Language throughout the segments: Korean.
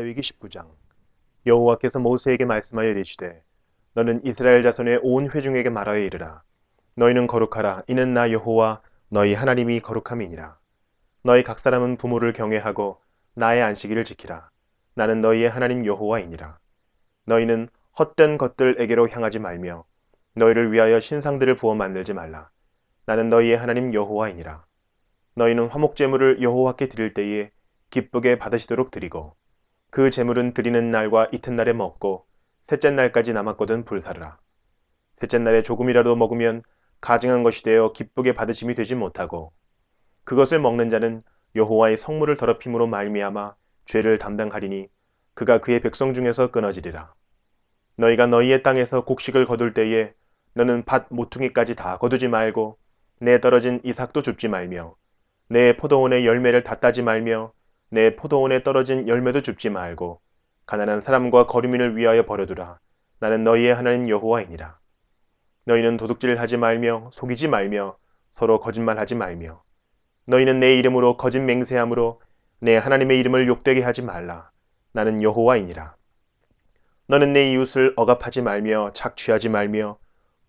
레위기 19장. 여호와께서 모세에게 말씀하여 이르시되 너는 이스라엘 자손의 온 회중에게 말하여 이르라. 너희는 거룩하라. 이는 나 여호와 너희 하나님이 거룩함이니라. 너희 각 사람은 부모를 경외하고 나의 안식일을 지키라. 나는 너희의 하나님 여호와이니라. 너희는 헛된 것들에게로 향하지 말며 너희를 위하여 신상들을 부어 만들지 말라. 나는 너희의 하나님 여호와이니라. 너희는 화목 제물을 여호와께 드릴 때에 기쁘게 받으시도록 드리고 그 제물은 드리는 날과 이튿날에 먹고 셋째 날까지 남았거든 불사르라. 셋째 날에 조금이라도 먹으면 가증한 것이 되어 기쁘게 받으심이 되지 못하고 그것을 먹는 자는 여호와의 성물을 더럽힘으로 말미암아 죄를 담당하리니 그가 그의 백성 중에서 끊어지리라. 너희가 너희의 땅에서 곡식을 거둘 때에 너는 밭 모퉁이까지 다 거두지 말고 내 떨어진 이삭도 줍지 말며 내 포도원의 열매를 다 따지 말며 내 포도원에 떨어진 열매도 줍지 말고 가난한 사람과 거류민을 위하여 버려두라. 나는 너희의 하나님 여호와이니라. 너희는 도둑질 하지 말며 속이지 말며 서로 거짓말하지 말며 너희는 내 이름으로 거짓 맹세함으로 내 하나님의 이름을 욕되게 하지 말라. 나는 여호와이니라. 너는 내 이웃을 억압하지 말며 착취하지 말며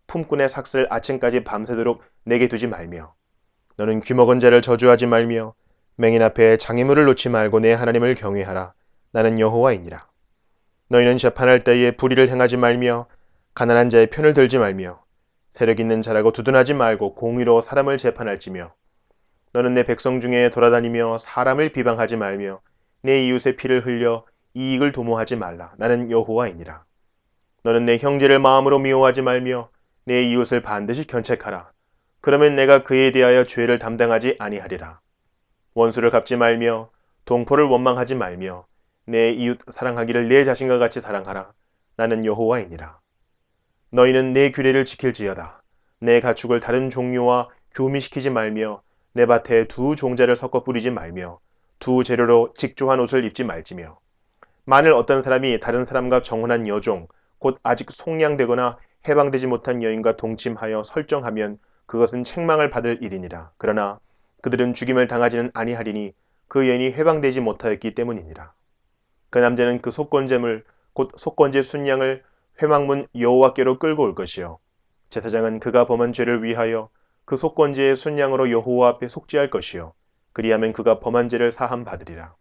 품꾼의 삭슬 아침까지 밤새도록 내게 두지 말며 너는 귀먹은 자를 저주하지 말며 맹인 앞에 장애물을 놓지 말고 내 하나님을 경외하라. 나는 여호와이니라. 너희는 재판할 때에 불의를 행하지 말며 가난한 자의 편을 들지 말며 세력 있는 자라고 두둔하지 말고 공의로 사람을 재판할지며 너는 내 백성 중에 돌아다니며 사람을 비방하지 말며 내 이웃의 피를 흘려 이익을 도모하지 말라. 나는 여호와이니라. 너는 내 형제를 마음으로 미워하지 말며 내 이웃을 반드시 견책하라. 그러면 내가 그에 대하여 죄를 담당하지 아니하리라. 원수를 갚지 말며 동포를 원망하지 말며 내 이웃 사랑하기를 내 자신과 같이 사랑하라. 나는 여호와이니라. 너희는 내 규례를 지킬지어다. 내 가축을 다른 종류와 교미시키지 말며 내 밭에 두 종자를 섞어 뿌리지 말며 두 재료로 직조한 옷을 입지 말지며 만일 어떤 사람이 다른 사람과 정혼한 여종 곧 아직 송양되거나 해방되지 못한 여인과 동침하여 설정하면 그것은 책망을 받을 일이니라. 그러나 그들은 죽임을 당하지는 아니하리니 그 여인이 해방되지 못하였기 때문이니라. 그 남자는 그 속건제물 곧 속건제 순양을 회막문 여호와께로 끌고 올 것이요 제사장은 그가 범한 죄를 위하여 그 속건제의 순양으로 여호와 앞에 속죄할 것이요 그리하면 그가 범한 죄를 사함 받으리라.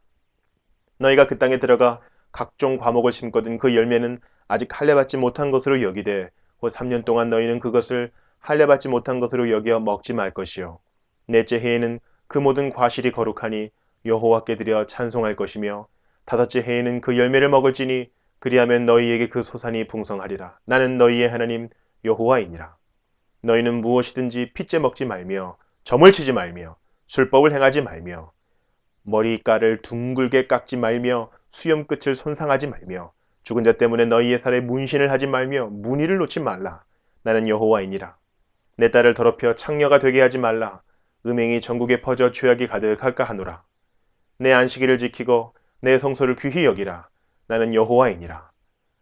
너희가 그 땅에 들어가 각종 과목을 심거든 그 열매는 아직 할례받지 못한 것으로 여기되 곧 3년 동안 너희는 그것을 할례받지 못한 것으로 여겨 먹지 말 것이요 넷째 해에는 그 모든 과실이 거룩하니 여호와께 드려 찬송할 것이며 다섯째 해에는 그 열매를 먹을지니 그리하면 너희에게 그 소산이 풍성하리라. 나는 너희의 하나님 여호와이니라. 너희는 무엇이든지 핏째 먹지 말며 점을 치지 말며 술법을 행하지 말며 머리깔을 둥글게 깎지 말며 수염 끝을 손상하지 말며 죽은 자 때문에 너희의 살에 문신을 하지 말며 무늬를 놓지 말라. 나는 여호와이니라. 내 딸을 더럽혀 창녀가 되게 하지 말라. 음행이 전국에 퍼져 죄악이 가득할까 하노라. 내 안식일을 지키고 내 성소를 귀히 여기라. 나는 여호와이니라.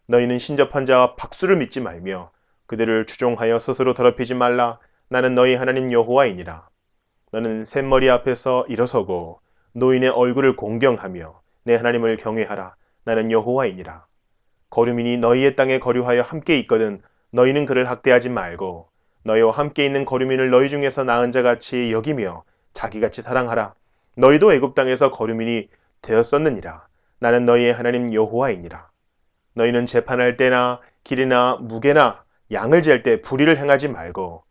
너희는 신접한 자와 박수를 믿지 말며 그들을 추종하여 스스로 더럽히지 말라. 나는 너희 하나님 여호와이니라. 너는 샘머리 앞에서 일어서고 노인의 얼굴을 공경하며 내 하나님을 경외하라. 나는 여호와이니라. 거류민이 너희의 땅에 거류하여 함께 있거든 너희는 그를 학대하지 말고 너희와 함께 있는 거류민을 너희 중에서 나은 자같이 여기며 자기같이 사랑하라. 너희도 애굽 땅에서 거류민이 되었었느니라. 나는 너희의 하나님 여호와이니라. 너희는 재판할 때나 길이나 무게나 양을 잴 때 불의를 행하지 말고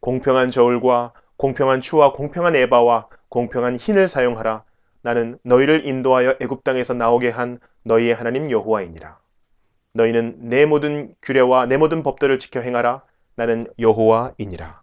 공평한 저울과 공평한 추와 공평한 에바와 공평한 흰을 사용하라. 나는 너희를 인도하여 애굽 땅에서 나오게 한 너희의 하나님 여호와이니라. 너희는 내 모든 규례와 내 모든 법들을 지켜 행하라. 나는 여호와이니라.